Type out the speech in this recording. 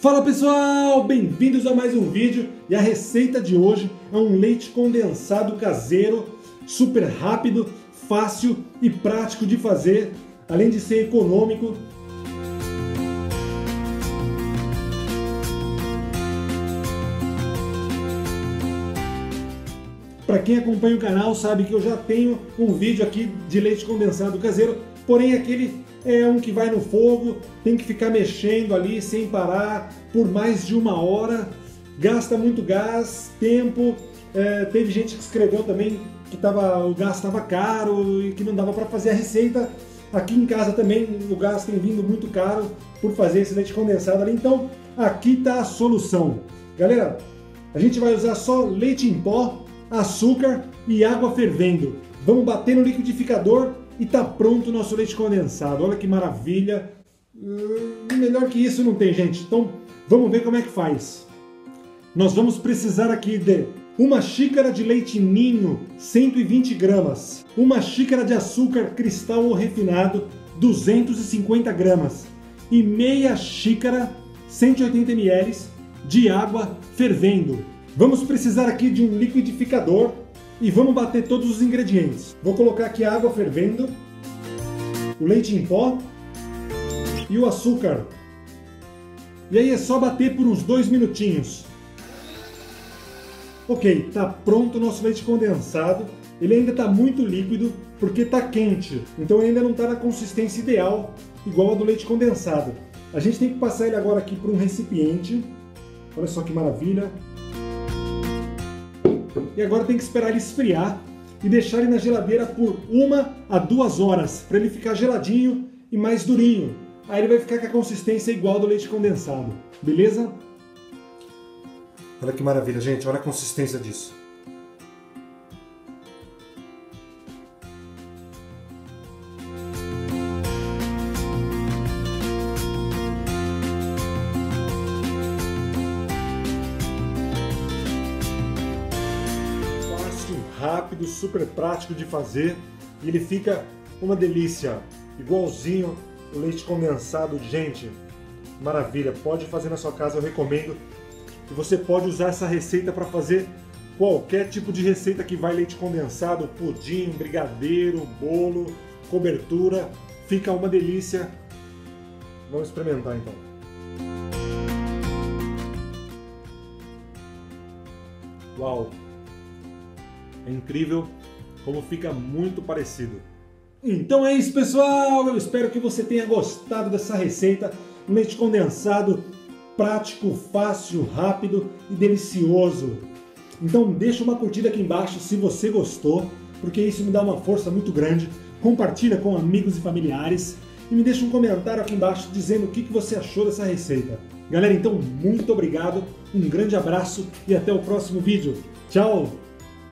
Fala pessoal, bem-vindos a mais um vídeo. E a receita de hoje é um leite condensado caseiro, super rápido, fácil e prático de fazer, além de ser econômico. Para quem acompanha o canal sabe que eu já tenho um vídeo aqui de leite condensado caseiro, porém aquele é um que vai no fogo, tem que ficar mexendo ali sem parar por mais de uma hora, gasta muito gás, tempo. É, teve gente que escreveu também que tava, o gás estava caro e que não dava para fazer a receita. Aqui em casa também o gás tem vindo muito caro por fazer esse leite condensado ali. Então aqui está a solução. Galera, a gente vai usar só leite em pó, açúcar e água fervendo. Vamos bater no liquidificador e tá pronto o nosso leite condensado. Olha que maravilha. Hum, melhor que isso não tem, gente. Então, vamos ver como é que faz. Nós vamos precisar aqui de uma xícara de leite ninho, 120 gramas, uma xícara de açúcar cristal ou refinado, 250 gramas, e meia xícara, 180 ml, de água fervendo. Vamos precisar aqui de um liquidificador e vamos bater todos os ingredientes. Vou colocar aqui a água fervendo, o leite em pó e o açúcar. E aí é só bater por uns dois minutinhos. Ok, está pronto o nosso leite condensado. Ele ainda está muito líquido porque está quente, então ainda não está na consistência ideal, igual a do leite condensado. A gente tem que passar ele agora aqui para um recipiente. Olha só que maravilha. E agora tem que esperar ele esfriar e deixar ele na geladeira por uma a duas horas, para ele ficar geladinho e mais durinho. Aí ele vai ficar com a consistência igual do leite condensado, beleza? Olha que maravilha, gente, olha a consistência disso. Rápido, super prático de fazer e ele fica uma delícia, igualzinho o leite condensado. Gente, maravilha, pode fazer na sua casa, eu recomendo. E você pode usar essa receita para fazer qualquer tipo de receita que vai leite condensado, pudim, brigadeiro, bolo, cobertura, fica uma delícia. Vamos experimentar então. Uau! É incrível como fica muito parecido. Então é isso, pessoal! Eu espero que você tenha gostado dessa receita. leite condensado prático, fácil, rápido e delicioso. Então deixa uma curtida aqui embaixo se você gostou, porque isso me dá uma força muito grande. Compartilha com amigos e familiares e me deixa um comentário aqui embaixo dizendo o que você achou dessa receita. Galera, então muito obrigado, um grande abraço e até o próximo vídeo. Tchau!